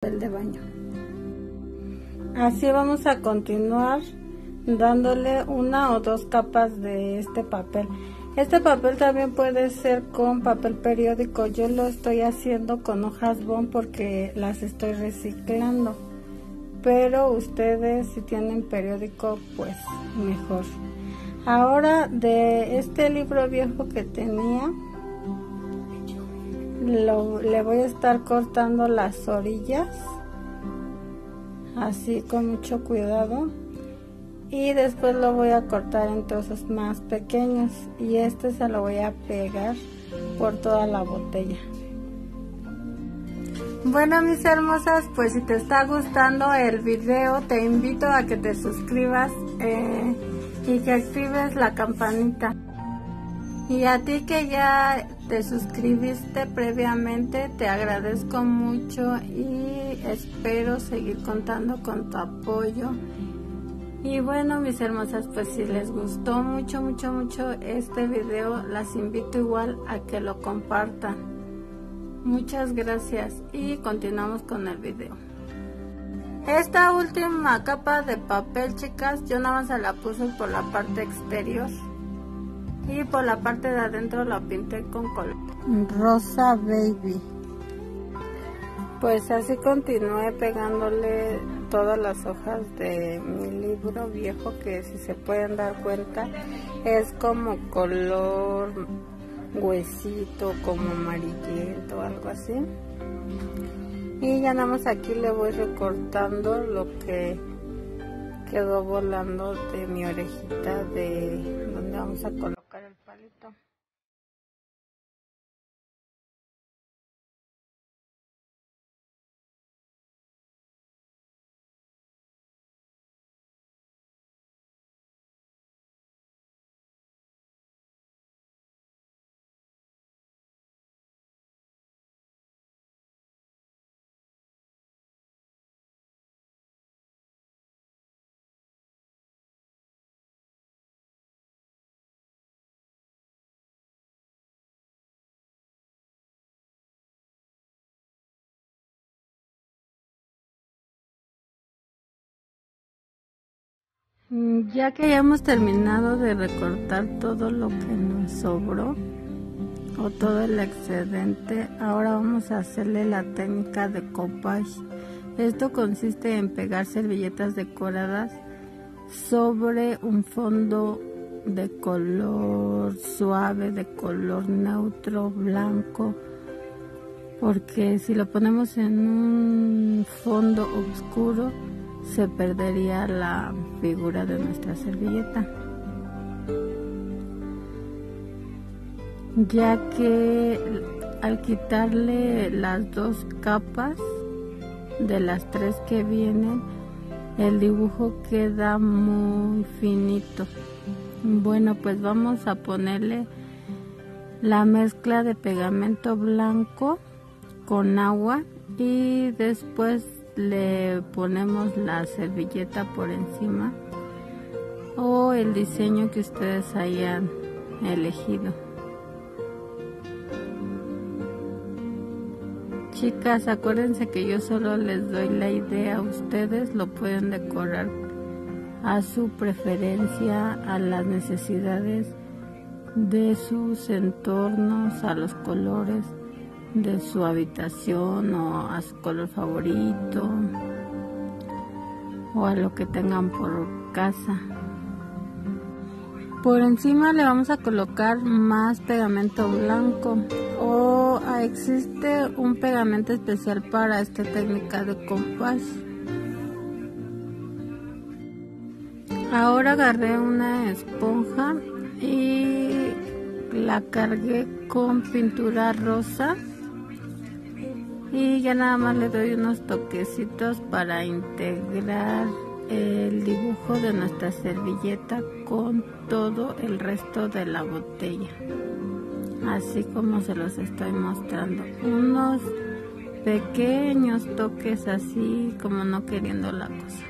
de baño. Así vamos a continuar dándole una o dos capas de este papel. Este papel también puede ser con papel periódico. Yo lo estoy haciendo con hojas bond porque las estoy reciclando. Pero ustedes si tienen periódico, pues mejor. Ahora de este libro viejo que tenía, le voy a estar cortando las orillas. Así con mucho cuidado. Y después lo voy a cortar en trozos más pequeños. Y este se lo voy a pegar por toda la botella. Bueno mis hermosas pues si te está gustando el video te invito a que te suscribas eh, y que actives la campanita y a ti que ya te suscribiste previamente te agradezco mucho y espero seguir contando con tu apoyo y bueno, mis hermosas, pues si les gustó mucho, mucho, mucho este video, las invito igual a que lo compartan. Muchas gracias y continuamos con el video. Esta última capa de papel, chicas, yo nada más se la puse por la parte exterior. Y por la parte de adentro la pinté con color rosa baby. Pues así continué pegándole todas las hojas de mi libro viejo que si se pueden dar cuenta es como color huesito, como amarillento, algo así. Y ya nada más aquí le voy recortando lo que quedó volando de mi orejita de donde vamos a colocar el ya que hayamos terminado de recortar todo lo que nos sobró o todo el excedente, ahora vamos a hacerle la técnica de copage. Esto consiste en pegar servilletas decoradas sobre un fondo de color suave, de color neutro, blanco, porque si lo ponemos en un fondo oscuro, se perdería la figura de nuestra servilleta. Ya que al quitarle las dos capas de las tres que vienen el dibujo queda muy finito. Bueno pues vamos a ponerle la mezcla de pegamento blanco con agua y después le ponemos la servilleta por encima o el diseño que ustedes hayan elegido. Chicas, acuérdense que yo solo les doy la idea, ustedes lo pueden decorar a su preferencia, a las necesidades de sus entornos, a los colores de su habitación o a su color favorito o a lo que tengan por casa. Por encima le vamos a colocar más pegamento blanco o existe un pegamento especial para esta técnica de compás. Ahora agarré una esponja y la cargué con pintura rosa y ya nada más le doy unos toquecitos para integrar el dibujo de nuestra servilleta con todo el resto de la botella. Así como se los estoy mostrando. Unos pequeños toques así como no queriendo la cosa.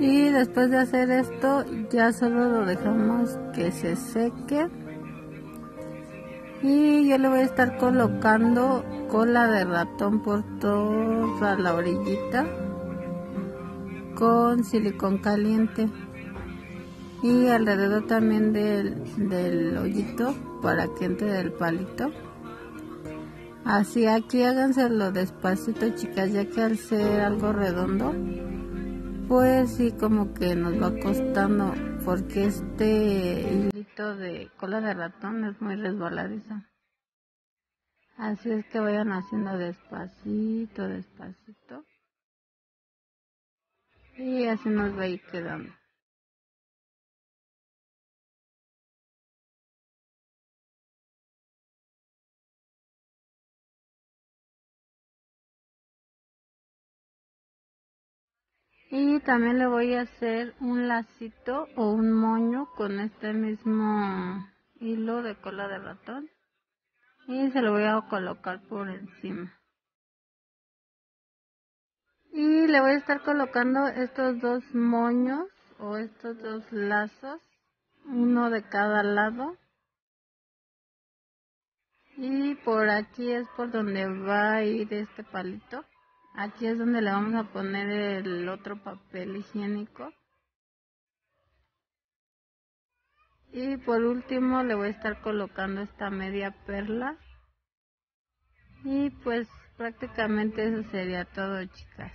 Y después de hacer esto ya solo lo dejamos que se seque y yo le voy a estar colocando cola de ratón por toda la orillita con silicón caliente y alrededor también del, del hoyito para que entre del palito. Así aquí háganselo despacito chicas ya que al ser algo redondo pues sí como que nos va costando porque este de cola de ratón es muy resbaladizo. Así es que vayan haciendo despacito, despacito. Y así nos va a ir quedando. Y también le voy a hacer un lacito o un moño con este mismo hilo de cola de ratón. Y se lo voy a colocar por encima. Y le voy a estar colocando estos dos moños o estos dos lazos uno de cada lado. Y por aquí es por donde va a ir este palito Aquí es donde le vamos a poner el otro papel higiénico. Y por último le voy a estar colocando esta media perla. Y pues prácticamente eso sería todo chicas.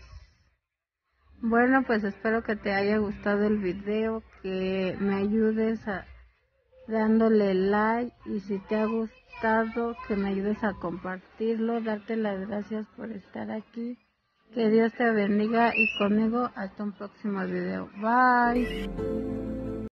Bueno pues espero que te haya gustado el video, que me ayudes a, dándole like y si te ha gustado que me ayudes a compartirlo, darte las gracias por estar aquí. Que Dios te bendiga y conmigo hasta un próximo video. Bye.